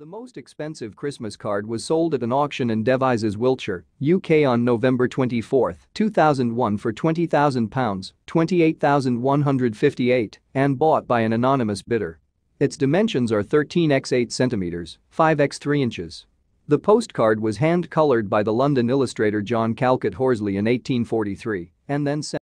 The most expensive Christmas card was sold at an auction in Devizes, Wiltshire, UK on November 24, 2001 for £20,000, 28,158, and bought by an anonymous bidder. Its dimensions are 13 x 8 cm, 5 x 3 inches. The postcard was hand-colored by the London illustrator John Callcott Horsley in 1843 and then sent